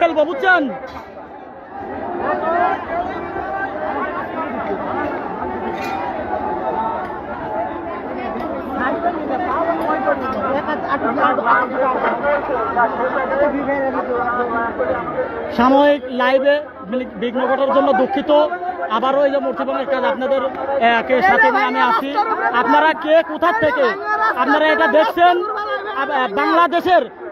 ফেলব, বুঝছেন? সাময়িক লাইভে বিঘ্ন ঘটার জন্য দুঃখিত। আবারও এই যে মূর্তিবঙ্গের কাজ আপনাদের কে সাথে নিয়ে আমি আছি আপনারা কে কোথার থেকে? আপনারা এটা দেখছেন? বাংলাদেশের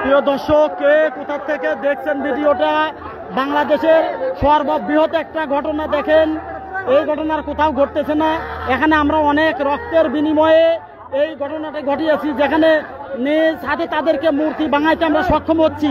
প্রিয় দর্শক কে কোথা থেকে দেখছেন ভিডিওটা? বাংলাদেশের সর্ববৃহৎ একটা ঘটনা দেখেন। এই ঘটনার কোথাও ঘটতেছে না। এখানে আমরা অনেক রক্তের বিনিময়ে এই ঘটনাটা ঘটিয়েছি যেখানে নিজ হাতে তাদেরকে মূর্তি বাঙাইতে আমরা সক্ষম হচ্ছি।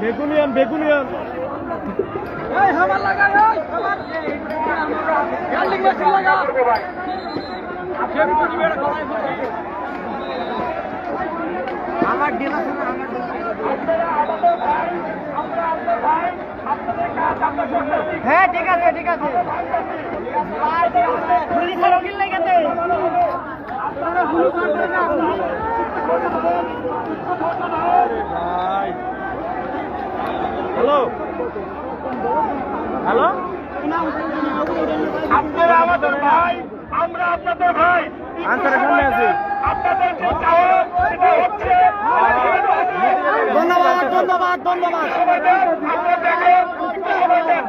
বেগুনিয়ান বেগুনিয়ান এই হামার লাগা এই হামার মেশিন লাগা আমার হ্যাঁ ঠিক আছে ঠিক আছে গুলি ছাড়ো কিল লেগেছে আপনারা গুলি মারবেন না হ্যালো হ্যালো আপনারা আমাদের ভাই আমরা আপনাদের ভাই। আনসারের সামনে আছি। আপনাদের যে চাওয়া সেটা হচ্ছে ধন্যবাদ ধন্যবাদ। ধন্যবাদ আমরা দেখেন সময় দেন।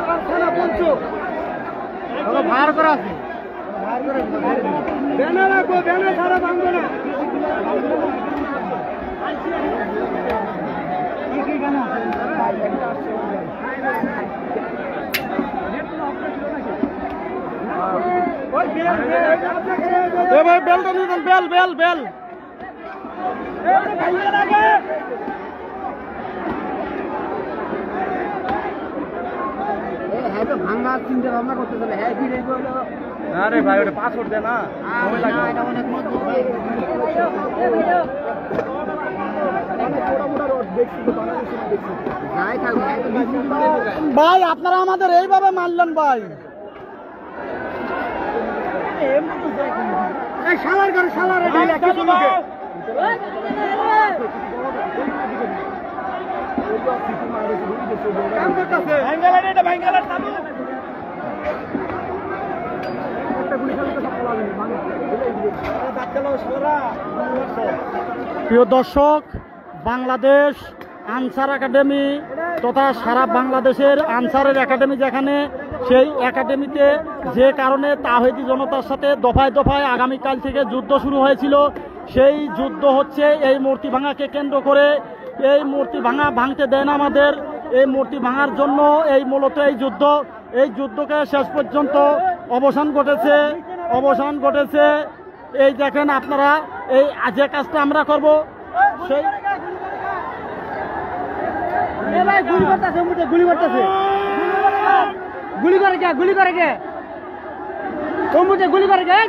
আমার থানা পঞ্চ ভার করা আছে? ব্যানার রাখব ব্যানার ছাড়া ভাঙবো না। বেলটা নিয়ে বেল বেল বেল। ভাঙা চিন্তা ভাবনা করতে চলে হ্যাঁ আরে ভাই ওটা পাসওয়ার্ড দে না। এটা অনেক মজবুত। যাই থাকবে হ্যাঁ তো বিশ মিনিট লেগে যায়। ভাই আপনারা আমাদের এইভাবে মারলেন ভাই। ঘরে এটা করতাছে। প্রিয় দর্শক, বাংলাদেশ আনসার একাডেমি তথা সারা বাংলাদেশের আনসারের একাডেমি যেখানে, সেই একাডেমিতে যে কারণে তাহিদি জনতার সাথে দফায় দফায় আগামীকাল থেকে যুদ্ধ শুরু হয়েছিল, সেই যুদ্ধ হচ্ছে এই মূর্তি ভাঙাকে কেন্দ্র করে। এই মূর্তি ভাঙা ভাঙতে দেন আমাদের, এই মূর্তি ভাঙার জন্য এই মূলত এই যুদ্ধ। এই যুদ্ধকে শেষ পর্যন্ত অবসান ঘটেছে। অবসান ঘটেছে। এই দেখেন আপনারা, এই যে কাজটা আমরা করব, সেই গুলি করতেছে গুলি করতেছে। গুলি করে কে, গুলি করে কে? তম্বুতে গুলি করে দেন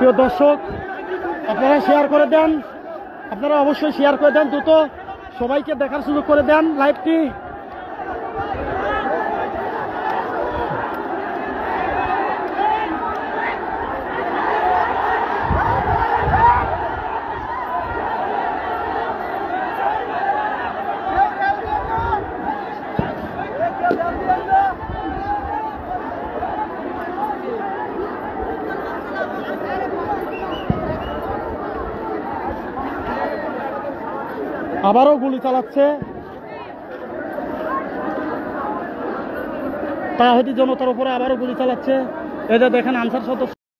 প্রিয় দর্শক, আপনারা শেয়ার করে দেন। আপনারা অবশ্যই শেয়ার করে দেন দ্রুত। সবাইকে দেখার সুযোগ করে দেন লাইভটি আবারও গুলি চালাচ্ছে। তাহিদি জনতার উপরে আবারও গুলি চালাচ্ছে। এটা দেখেন আনসার সদস্য।